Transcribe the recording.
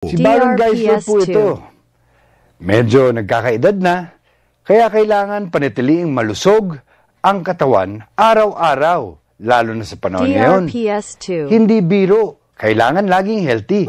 Si Baron Geisler po ito. Medyo nagkakaedad na, kaya kailangan panatiliing malusog ang katawan araw-araw, lalo na sa panahon ngayon. Hindi biro, kailangan laging healthy.